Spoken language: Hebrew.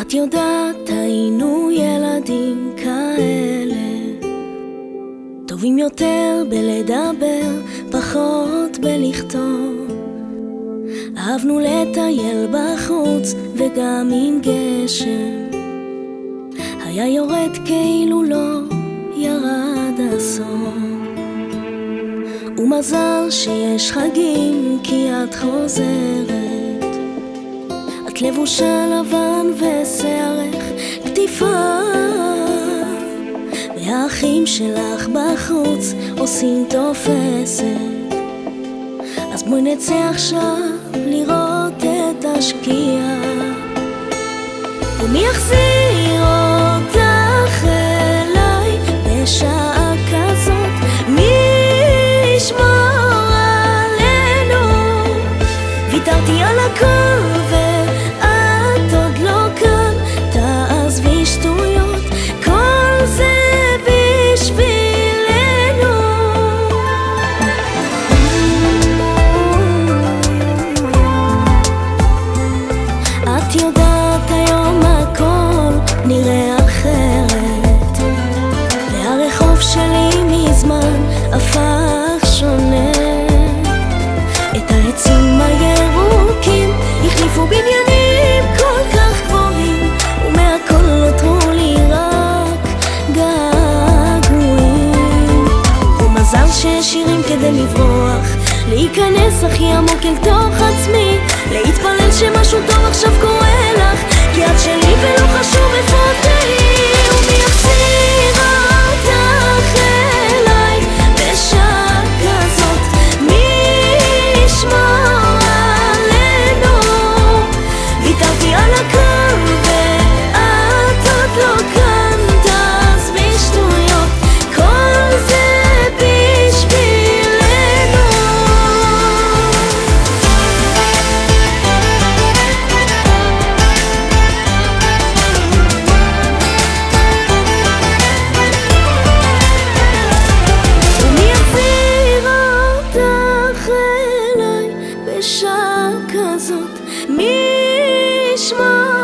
את יודעת, היינו ילדים כאלה, טובים יותר בלדבר, פחות בלכתוב. אהבנו לטייל בחוץ וגם עם גשם. היה יורד כאילו לא ירד אסון. ומזל שיש חגים כי את חוזרת. את לבושה לבן ושערך קטיפה. והאחים שלך בחוץ עושים תופסת. אז בואי נצא עכשיו לראות את השקיעה. ומי יחזיר אותך אליי בשעה כזאת? מי ישמור עלינו? ויתרתי על הכל ואת את יודעת היום הכל נראה אחרת. והרחוב שלי מזמן הפך שונה. את העצים הירוקים החליפו בניינים כל כך גבוהים ומהכל נותרו לי רק געגועים. ומזל שיש שירים כדי לברוח להיכנס הכי עמוק אל תוך שמשהו טוב עכשיו קורה כזאת, מי ישמע